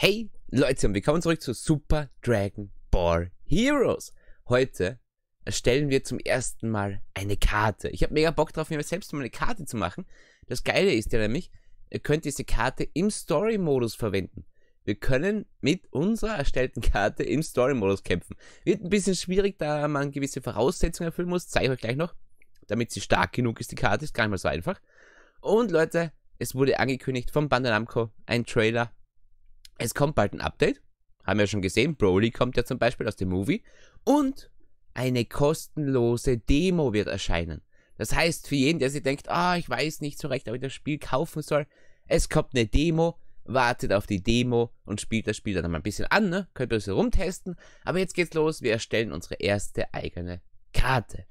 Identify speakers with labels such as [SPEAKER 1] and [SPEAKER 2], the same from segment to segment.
[SPEAKER 1] Hey Leute und willkommen zurück zu Super Dragon Ball Heroes. Heute erstellen wir zum ersten Mal eine Karte. Ich habe mega Bock drauf, mir selbst mal eine Karte zu machen. Das Geile ist ja nämlich, ihr könnt diese Karte im Story-Modus verwenden. Wir können mit unserer erstellten Karte im Story-Modus kämpfen. Wird ein bisschen schwierig, da man gewisse Voraussetzungen erfüllen muss. Zeige ich euch gleich noch. Damit sie stark genug ist, die Karte. Ist gar nicht mal so einfach. Und Leute, es wurde angekündigt vom Bandai Namco ein Trailer es kommt bald ein Update. Haben wir schon gesehen. Broly kommt ja zum Beispiel aus dem Movie. Und eine kostenlose Demo wird erscheinen. Das heißt, für jeden, der sich denkt, ah, ich weiß nicht so recht, ob ich das Spiel kaufen soll, es kommt eine Demo, wartet auf die Demo und spielt das Spiel dann mal ein bisschen an, ne? Könnt ihr es rumtesten. Aber jetzt geht's los, wir erstellen unsere erste eigene Karte.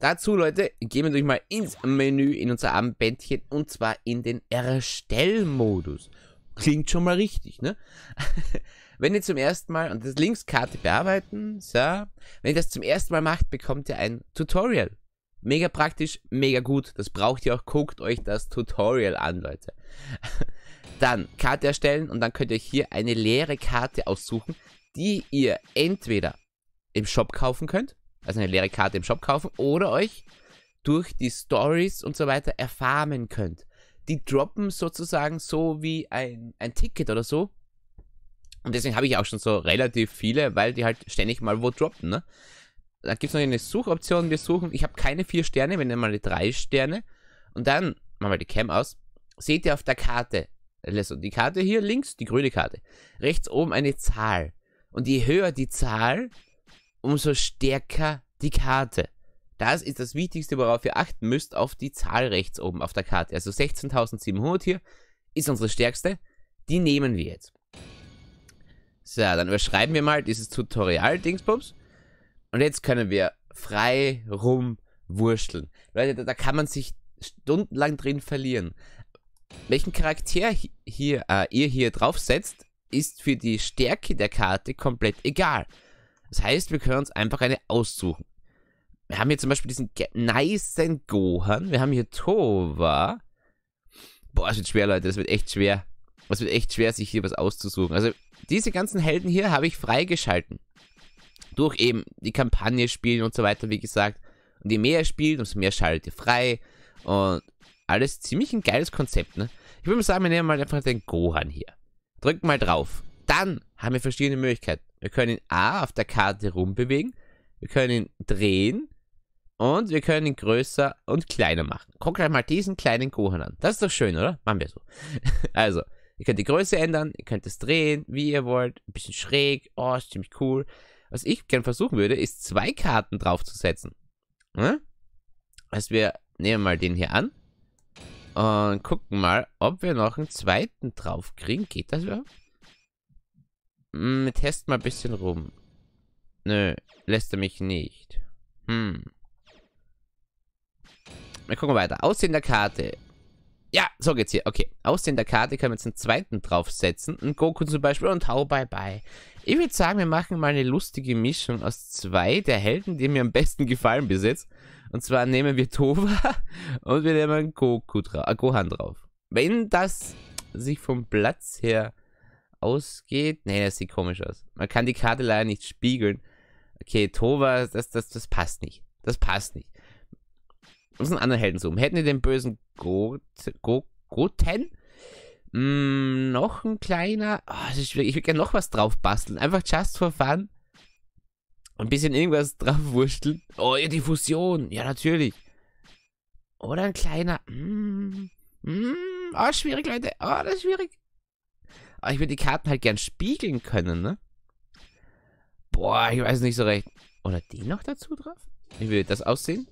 [SPEAKER 1] Dazu, Leute, gehen wir durch mal ins Menü in unser Armbändchen und zwar in den Erstellmodus. Klingt schon mal richtig, ne? wenn ihr zum ersten Mal, und das Linkskarte bearbeiten, so, wenn ihr das zum ersten Mal macht, bekommt ihr ein Tutorial. Mega praktisch, mega gut. Das braucht ihr auch. Guckt euch das Tutorial an, Leute. Dann Karte erstellen und dann könnt ihr hier eine leere Karte aussuchen, die ihr entweder im Shop kaufen könnt also eine leere Karte im Shop kaufen oder euch durch die Stories und so weiter erfarmen könnt. Die droppen sozusagen so wie ein, ein Ticket oder so. Und deswegen habe ich auch schon so relativ viele, weil die halt ständig mal wo droppen, ne? Da gibt es noch eine Suchoption. Wir suchen, ich habe keine vier Sterne, wir nehmen mal die drei Sterne. Und dann, machen wir die Cam aus, seht ihr auf der Karte, also die Karte hier links, die grüne Karte, rechts oben eine Zahl. Und je höher die Zahl, umso stärker die Karte. Das ist das Wichtigste, worauf ihr achten müsst, auf die Zahl rechts oben auf der Karte. Also 16.700 hier ist unsere stärkste. Die nehmen wir jetzt. So, dann überschreiben wir mal dieses Tutorial-Dingsbums. Und jetzt können wir frei rumwurschteln. Leute, da, da, kann man sich stundenlang drin verlieren. Welchen Charakter hier, äh, ihr hier draufsetzt, ist für die Stärke der Karte komplett egal. Das heißt, wir können uns einfach eine aussuchen. Wir haben hier zum Beispiel diesen nice Gohan. Wir haben hier Tova. Boah, das wird schwer, Leute. Das wird echt schwer. Es wird echt schwer, sich hier was auszusuchen. Also, diese ganzen Helden hier habe ich freigeschalten. Durch eben die Kampagne spielen und so weiter, wie gesagt. Und je mehr ihr spielt, umso mehr schaltet ihr frei. Und alles ziemlich ein geiles Konzept, ne? Ich würde mal sagen, wir nehmen mal einfach den Gohan hier. Drücken mal drauf. Dann haben wir verschiedene Möglichkeiten. Wir können ihn A auf der Karte rumbewegen, wir können ihn drehen und wir können ihn größer und kleiner machen. Guckt euch mal diesen kleinen Gohan an. Das ist doch schön, oder? Machen wir so. also, ihr könnt die Größe ändern, ihr könnt es drehen, wie ihr wollt. Ein bisschen schräg. Oh, ist ziemlich cool. Was ich gerne versuchen würde, ist zwei Karten draufzusetzen. Hm? Also wir nehmen mal den hier an und gucken mal, ob wir noch einen zweiten drauf kriegen. Geht das überhaupt? Hm, testen mal ein bisschen rum. Nö, lässt er mich nicht. Hm. Wir gucken weiter. Aussehen der Karte. Ja, so geht's hier. Okay. Aussehen der Karte können wir jetzt einen zweiten draufsetzen. Ein Goku zum Beispiel und Hau Bye Bye. Ich würde sagen, wir machen mal eine lustige Mischung aus zwei der Helden, die mir am besten gefallen bis jetzt. Und zwar nehmen wir Tova und wir nehmen Goku drauf, äh, Gohan drauf. Wenn das sich vom Platz her ausgeht. Nee, das sieht komisch aus. Man kann die Karte leider nicht spiegeln. Okay, Tova, das, das, das passt nicht. Das passt nicht. Wir müssen anderen Helden suchen. Hätten wir den bösen Goten? Go, Goten? Mm, noch ein kleiner. Oh, ich würde gerne noch was drauf basteln. Einfach just for fun. Ein bisschen irgendwas drauf wursteln. Oh, ja, die Fusion. Ja, natürlich. Oder ein kleiner. Mm, mm, oh, schwierig, Leute. Oh, das ist schwierig. Aber ich würde die Karten halt gern spiegeln können, ne? Boah, ich weiß nicht so recht. Oder den noch dazu drauf? Wie würde das aussehen?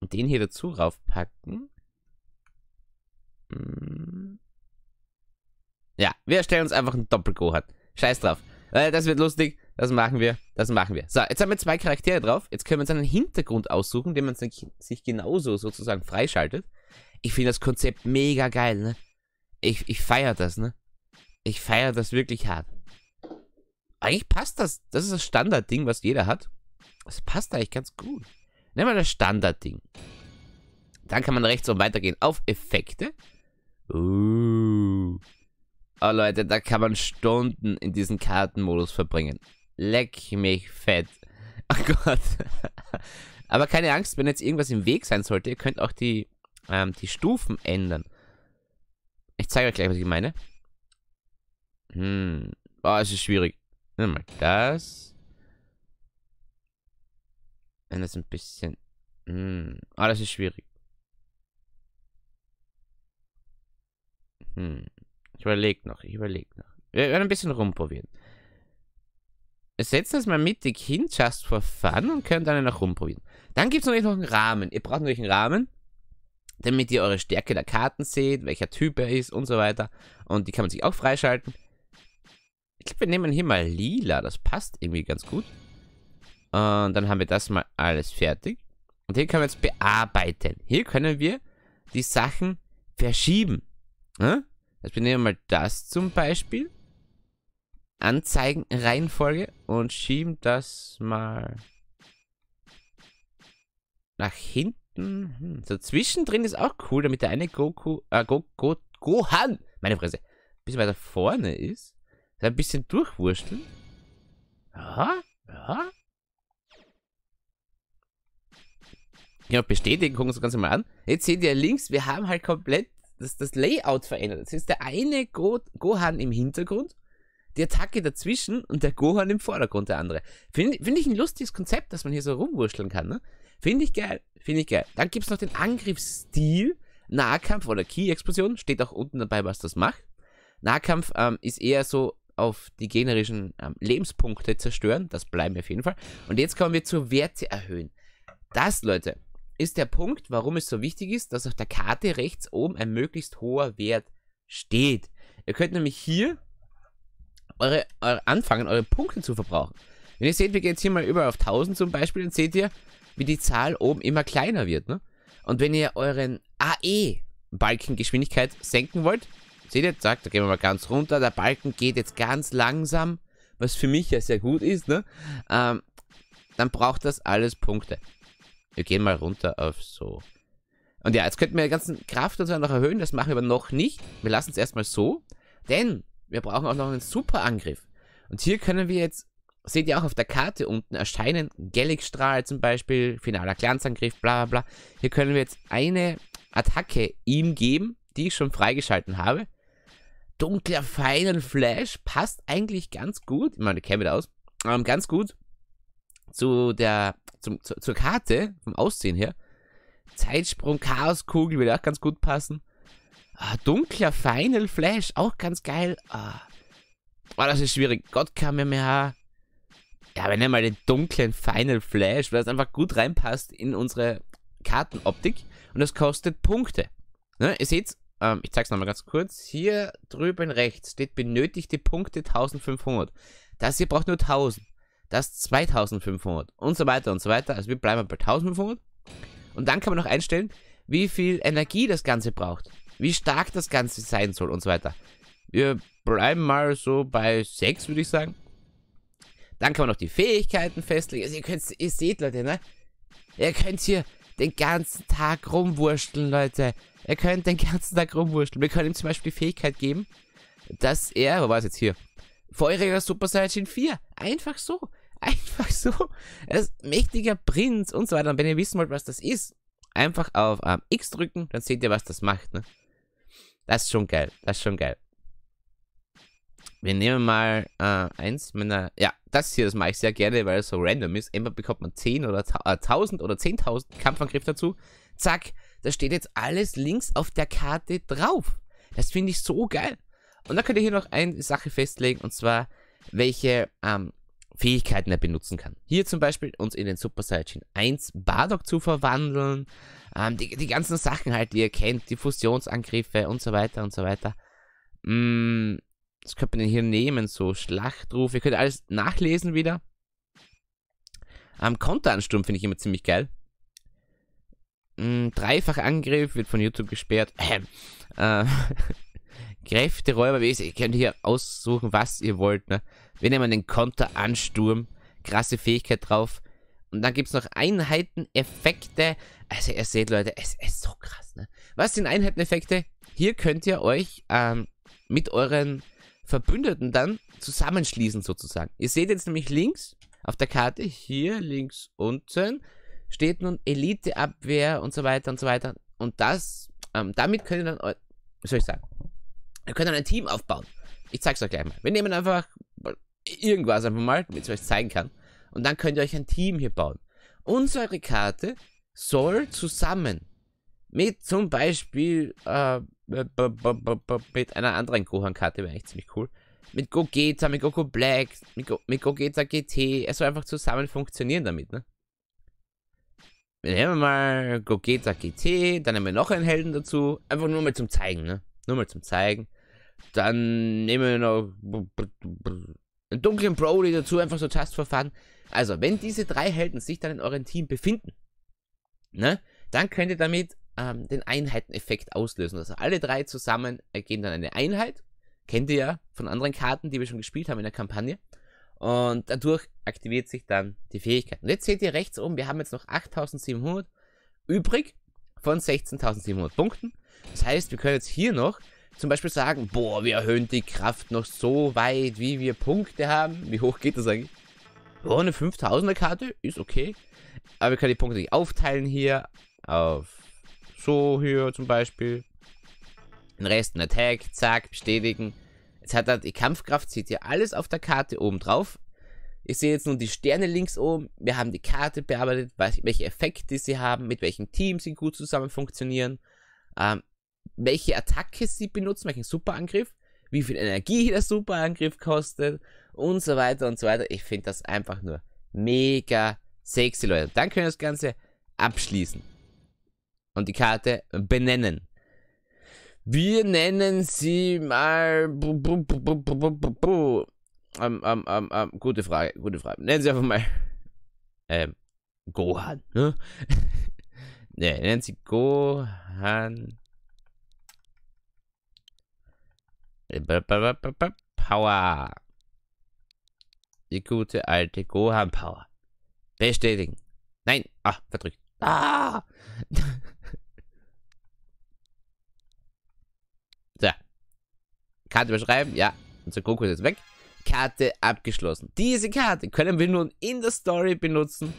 [SPEAKER 1] Und den hier dazu raufpacken. Hm. Ja, wir erstellen uns einfach einen Doppel-Gohan. Scheiß drauf. Äh, das wird lustig. Das machen wir. Das machen wir. So, jetzt haben wir zwei Charaktere drauf. Jetzt können wir uns einen Hintergrund aussuchen, den man sich genauso sozusagen freischaltet. Ich finde das Konzept mega geil, ne? Ich, ich feiere das, ne? Ich feiere das wirklich hart. Eigentlich passt das. Das ist das Standardding, was jeder hat. Das passt eigentlich ganz gut. Nehmen wir das Standardding. Dann kann man rechts und weitergehen auf Effekte. Uh. Oh Leute, da kann man Stunden in diesen Kartenmodus verbringen. Leck mich fett. Oh Gott. Aber keine Angst, wenn jetzt irgendwas im Weg sein sollte, ihr könnt auch die, ähm, die Stufen ändern. Ich zeige euch gleich, was ich meine. Hm. Oh, es ist schwierig. Nimm mal das. Wenn das ein bisschen... Hm. Oh, das ist schwierig. Hm. Ich überlege noch, ich überlege noch. Wir werden ein bisschen rumprobieren. Wir setzen es mal mittig hin, just for fun, und können dann noch rumprobieren. Dann gibt es natürlich noch einen Rahmen. Ihr braucht natürlich einen Rahmen, damit ihr eure Stärke der Karten seht, welcher Typ er ist und so weiter. Und die kann man sich auch freischalten. Ich glaube, wir nehmen hier mal lila. Das passt irgendwie ganz gut. Und dann haben wir das mal alles fertig. Und hier können wir jetzt bearbeiten. Hier können wir die Sachen verschieben. Ne? Also wir nehmen mal das zum Beispiel. Anzeigenreihenfolge und schieben das mal nach hinten. Hm. So zwischendrin ist auch cool, damit der eine Goku, äh, Go, Go, Gohan, meine Fresse, ein bisschen weiter vorne ist. Ein bisschen durchwursteln. Ja, ja. Ja, bestätigen, gucken wir uns das Ganze mal an. Jetzt seht ihr links, wir haben halt komplett das, das Layout verändert. Jetzt ist der eine Go Gohan im Hintergrund, die Attacke dazwischen und der Gohan im Vordergrund, der andere. Finde find ich ein lustiges Konzept, dass man hier so rumwurschteln kann, ne? Finde ich geil, finde ich geil. Dann gibt es noch den Angriffsstil, Nahkampf oder Key-Explosion, steht auch unten dabei, was das macht. Nahkampf ähm, ist eher so auf die generischen ähm, Lebenspunkte zerstören, das bleiben wir auf jeden Fall. Und jetzt kommen wir zur Werte erhöhen. Das, Leute, ist der Punkt, warum es so wichtig ist, dass auf der Karte rechts oben ein möglichst hoher Wert steht. Ihr könnt nämlich hier eure, eure anfangen, eure Punkte zu verbrauchen. Wenn ihr seht, wir gehen jetzt hier mal über auf 1000 zum Beispiel, dann seht ihr, wie die Zahl oben immer kleiner wird. Ne? Und wenn ihr euren AE-Balkengeschwindigkeit senken wollt, seht ihr, zack, da gehen wir mal ganz runter, der Balken geht jetzt ganz langsam, was für mich ja sehr gut ist, ne? Ähm, dann braucht das alles Punkte. Wir gehen mal runter auf so. Und ja, jetzt könnten wir die ganzen Kraft und so noch erhöhen. Das machen wir aber noch nicht. Wir lassen es erstmal so. Denn wir brauchen auch noch einen Superangriff. Und hier können wir jetzt, seht ihr auch auf der Karte unten erscheinen, Galaxstrahl zum Beispiel, finaler Glanzangriff, bla bla bla. Hier können wir jetzt eine Attacke ihm geben, die ich schon freigeschalten habe. Dunkler feinen Flash passt eigentlich ganz gut. Ich meine, die käme wieder aus. Ähm, ganz gut zu der, zum, zu, zur Karte, vom Aussehen her. Zeitsprung, Chaoskugel würde auch ganz gut passen. Ah, dunkler Final Flash, auch ganz geil. Ah. Oh, das ist schwierig. Gott Kamehameha. Ja, wir nehmen mal den dunklen Final Flash, weil das einfach gut reinpasst in unsere Kartenoptik. Und das kostet Punkte. Ne? Ihr seht, ähm, ich zeige es nochmal ganz kurz. Hier drüben rechts steht benötigte Punkte 1500. Das hier braucht nur 1000 das 2500 und so weiter und so weiter. Also wir bleiben bei 1500. Und dann kann man noch einstellen, wie viel Energie das Ganze braucht. Wie stark das Ganze sein soll und so weiter. Wir bleiben mal so bei 6, würde ich sagen. Dann kann man noch die Fähigkeiten festlegen. Also ihr, könnt, ihr seht, Leute, ne? Ihr könnt hier den ganzen Tag rumwurschteln, Leute. Ihr könnt den ganzen Tag rumwurschteln. Wir können ihm zum Beispiel die Fähigkeit geben, dass er, wo war es jetzt hier? Feuriger Super Saiyajin 4. Einfach so. Einfach so. Er ist mächtiger Prinz und so weiter. Und wenn ihr wissen wollt, was das ist, einfach auf ähm, X drücken, dann seht ihr, was das macht. Ne? Das ist schon geil. Das ist schon geil. Wir nehmen mal äh, eins meiner. Ja, das hier, das mache ich sehr gerne, weil es so random ist. Entweder bekommt man 10 oder äh, 1000 oder 10.000 Kampfangriff dazu. Zack, da steht jetzt alles links auf der Karte drauf. Das finde ich so geil. Und dann könnt ihr hier noch eine Sache festlegen, und zwar, welche ähm, Fähigkeiten er benutzen kann. Hier zum Beispiel uns in den Super Saiyajin 1 Bardock zu verwandeln, ähm, die, die ganzen Sachen halt, die ihr kennt, die Fusionsangriffe und so weiter und so weiter. Mm, das könnte man hier nehmen, so Schlachtruf, ihr könnt alles nachlesen wieder. Ähm, Konteransturm finde ich immer ziemlich geil. Mm, Dreifacher Angriff wird von YouTube gesperrt. Ähm, äh, Kräfte, Räuber, ihr könnt hier aussuchen, was ihr wollt. Ne? Wir nehmen den Konteransturm. Krasse Fähigkeit drauf. Und dann gibt es noch Einheiteneffekte. Also ihr seht, Leute, es, es, ist so krass, ne? Was sind Einheiteneffekte? Hier könnt ihr euch ähm, mit euren Verbündeten dann zusammenschließen sozusagen. Ihr seht jetzt nämlich links auf der Karte, hier links unten, steht nun Eliteabwehr und so weiter und so weiter. Und das, ähm, damit könnt ihr dann, wie soll ich sagen, ihr könnt dann ein Team aufbauen. Ich zeig's euch gleich mal. Wir nehmen einfach irgendwas einfach mal, damit ich euch zeigen kann. Und dann könnt ihr euch ein Team hier bauen. Unsere Karte soll zusammen mit zum Beispiel äh, mit einer anderen Gohan-Karte, wäre eigentlich ziemlich cool. Mit Gogeta, mit Goku Black, mit, Go mit Gogeta GT. Es soll einfach zusammen funktionieren damit, ne? Wir nehmen mal Gogeta GT, dann nehmen wir noch einen Helden dazu. Einfach nur mal zum Zeigen, ne? Nur mal zum Zeigen. Dann nehmen wir noch einen dunklen Broly dazu, einfach so Tastverfahren. Also, wenn diese drei Helden sich dann in eurem Team befinden, ne, dann könnt ihr damit ähm, den Einheiteneffekt auslösen. Also alle drei zusammen ergeben dann eine Einheit. Kennt ihr ja von anderen Karten, die wir schon gespielt haben in der Kampagne. Und dadurch aktiviert sich dann die Fähigkeit. Und jetzt seht ihr rechts oben, wir haben jetzt noch 8700 übrig von 16.700 Punkten. Das heißt, wir können jetzt hier noch zum Beispiel sagen, boah, wir erhöhen die Kraft noch so weit, wie wir Punkte haben. Wie hoch geht das eigentlich? Oh, eine 5000er Karte ist okay. Aber wir können die Punkte nicht aufteilen hier auf so hier zum Beispiel. Den Rest ein Attack, zack, bestätigen. Jetzt hat er die Kampfkraft, seht ihr alles auf der Karte oben drauf. Ich sehe jetzt nun die Sterne links oben. Wir haben die Karte bearbeitet, welche Effekte sie haben, mit welchen Teams sie gut zusammen funktionieren, ähm, welche Attacke sie benutzen, welchen Superangriff, wie viel Energie der Superangriff kostet und so weiter und so weiter. Ich finde das einfach nur mega sexy, Leute. Dann können wir das Ganze abschließen und die Karte benennen. Wir nennen sie mal. Ähm, ähm, ähm, ähm, gute Frage, gute Frage. Nennen Sie einfach mal. Ähm, Gohan, ne? ne, nennen Sie Gohan. Power. Die gute alte Gohan Power. Bestätigen. Nein. Ah, verdrückt. Ah! so. Karte beschreiben. Ja. Unser Goku ist jetzt weg. Karte abgeschlossen. Diese Karte können wir nun in der Story benutzen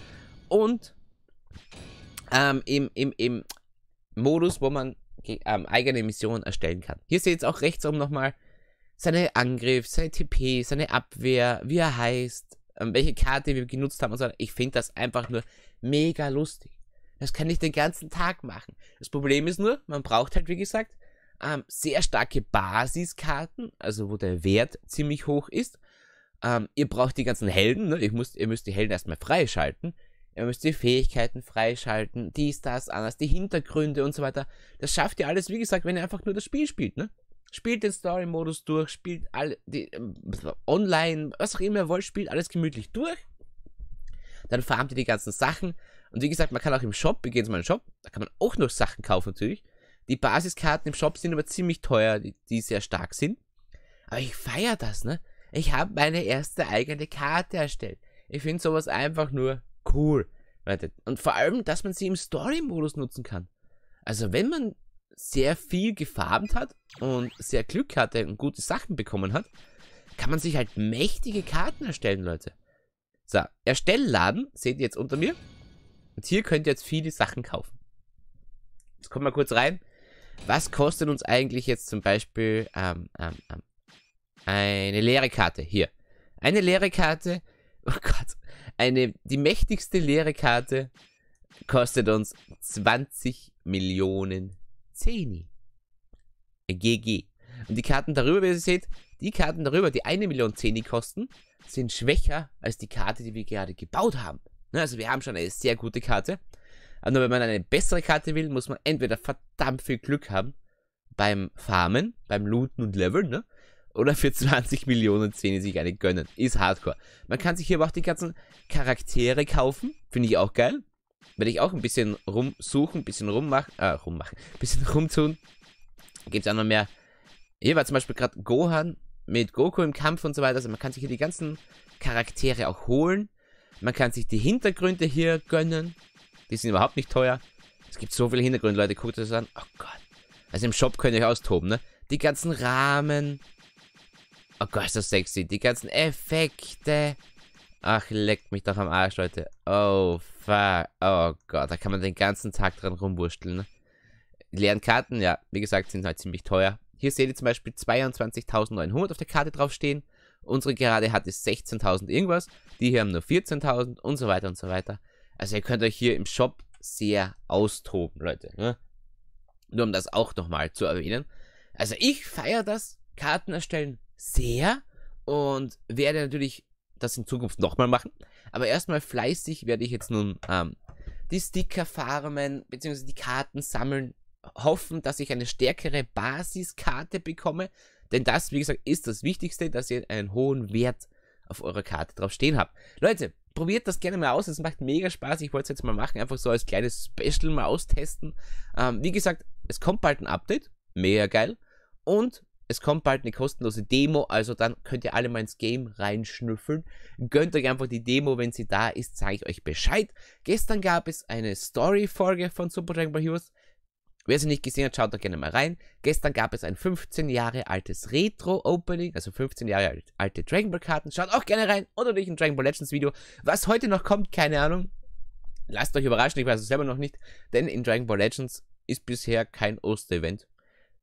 [SPEAKER 1] und ähm, im, im, im Modus, wo man ähm, eigene Missionen erstellen kann. Hier seht ihr auch rechts oben nochmal seine Angriff, seine TP, seine Abwehr, wie er heißt, ähm, welche Karte wir genutzt haben und so. Ich finde das einfach nur mega lustig. Das kann ich den ganzen Tag machen. Das Problem ist nur, man braucht halt, wie gesagt, ähm, sehr starke Basiskarten, also wo der Wert ziemlich hoch ist. Ähm, ihr braucht die ganzen Helden, ne? ihr, müsst, ihr müsst die Helden erstmal freischalten. Ihr müsst die Fähigkeiten freischalten, dies, das, anders, die Hintergründe und so weiter. Das schafft ihr alles, wie gesagt, wenn ihr einfach nur das Spiel spielt, ne? Spielt den Story-Modus durch, spielt alle, die, äh, online, was auch immer ihr wollt, spielt alles gemütlich durch. Dann farmt ihr die ganzen Sachen. Und wie gesagt, man kann auch im Shop, wir gehen in den Shop, da kann man auch noch Sachen kaufen natürlich. Die Basiskarten im Shop sind aber ziemlich teuer, die, die sehr stark sind. Aber ich feiere das, ne? Ich habe meine erste eigene Karte erstellt. Ich finde sowas einfach nur cool. Und vor allem, dass man sie im Story-Modus nutzen kann. Also wenn man sehr viel gefarmt hat und sehr Glück hatte und gute Sachen bekommen hat, kann man sich halt mächtige Karten erstellen, Leute. So, Erstellladen, seht ihr jetzt unter mir. Und hier könnt ihr jetzt viele Sachen kaufen. Jetzt kommen wir kurz rein. Was kostet uns eigentlich jetzt zum Beispiel ähm, ähm, ähm, eine leere Karte? Hier. Eine leere Karte. Oh Gott. Eine, die mächtigste leere Karte kostet uns 20 Millionen Zeni. GG. Und die Karten darüber, wie ihr seht, die Karten darüber, die eine Million Zeni kosten, sind schwächer als die Karte, die wir gerade gebaut haben. Ne, also wir haben schon eine sehr gute Karte. Aber nur wenn man eine bessere Karte will, muss man entweder verdammt viel Glück haben beim Farmen, beim Looten und Leveln, ne? Oder für 20 Millionen Zähne sich eine gönnen. Ist hardcore. Man kann sich hier aber auch die ganzen Charaktere kaufen. Finde ich auch geil. Werde ich auch ein bisschen rumsuchen, ein bisschen rummachen, äh, rummachen, ein bisschen rumtun. Gibt es auch noch mehr. Hier war zum Beispiel gerade Gohan mit Goku im Kampf und so weiter. Also man kann sich hier die ganzen Charaktere auch holen. Man kann sich die Hintergründe hier gönnen. Die sind überhaupt nicht teuer. Es gibt so viele Hintergründe, Leute, guckt euch das an. Oh Gott. Also im Shop könnt ihr euch austoben, ne? Die ganzen Rahmen. Oh Gott, ist das sexy. Die ganzen Effekte. Ach, leckt mich doch am Arsch, Leute. Oh, fuck. Oh Gott, da kann man den ganzen Tag dran rumwurschteln, ne? Leeren Karten, ja, wie gesagt, sind halt ziemlich teuer. Hier seht ihr zum Beispiel 22.900 auf der Karte draufstehen. Unsere gerade hat es 16.000 irgendwas. Die hier haben nur 14.000 und so weiter und so weiter. Also ihr könnt euch hier im Shop sehr austoben, Leute. Ne? Nur um das auch nochmal zu erwähnen. Also ich feiere das Karten erstellen sehr und werde natürlich das in Zukunft nochmal machen. Aber erstmal fleißig werde ich jetzt nun ähm, die Sticker farmen, beziehungsweise die Karten sammeln hoffen, dass ich eine stärkere Basiskarte bekomme. Denn das, wie gesagt, ist das Wichtigste, dass ihr einen hohen Wert auf eurer Karte drauf stehen habt. Leute, probiert das gerne mal aus. Es macht mega Spaß. Ich wollte es jetzt mal machen, einfach so als kleines Special mal austesten. Ähm, wie gesagt, es kommt bald ein Update. Mega geil. Und es kommt bald eine kostenlose Demo, also dann könnt ihr alle mal ins Game reinschnüffeln. Gönnt euch einfach die Demo, wenn sie da ist, sage ich euch Bescheid. Gestern gab es eine Story-Folge von Super Dragon Ball Heroes. Wer sie nicht gesehen hat, schaut da gerne mal rein. Gestern gab es ein 15 Jahre altes Retro-Opening, also 15 Jahre alte Dragon Ball Karten. Schaut auch gerne rein oder durch ein Dragon Ball Legends Video. Was heute noch kommt, keine Ahnung. Lasst euch überraschen, ich weiß es selber noch nicht, denn in Dragon Ball Legends ist bisher kein Oster-Event.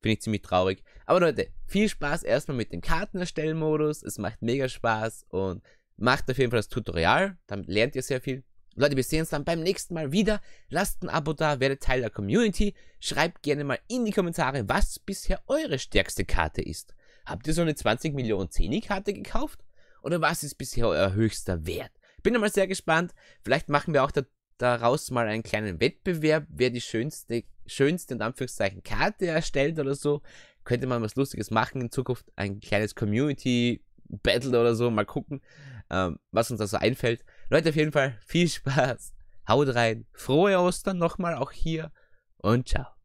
[SPEAKER 1] Finde ich ziemlich traurig. Aber Leute, viel Spaß erstmal mit dem Kartenerstellen-Modus. Es macht mega Spaß und macht auf jeden Fall das Tutorial. Damit lernt ihr sehr viel. Leute, wir sehen uns dann beim nächsten Mal wieder. Lasst ein Abo da, werdet Teil der Community. Schreibt gerne mal in die Kommentare, was bisher eure stärkste Karte ist. Habt ihr so eine 20 Millionen Zeni-Karte gekauft? Oder was ist bisher euer höchster Wert? Bin mal sehr gespannt. Vielleicht machen wir auch da, daraus mal einen kleinen Wettbewerb, wer die schönste, schönste und Anführungszeichen Karte erstellt oder so. Könnte man was Lustiges machen in Zukunft. Ein kleines Community Battle oder so. Mal gucken, ähm, was uns da so einfällt. Leute, auf jeden Fall viel Spaß. Haut rein. Frohe Ostern nochmal auch hier. Und ciao.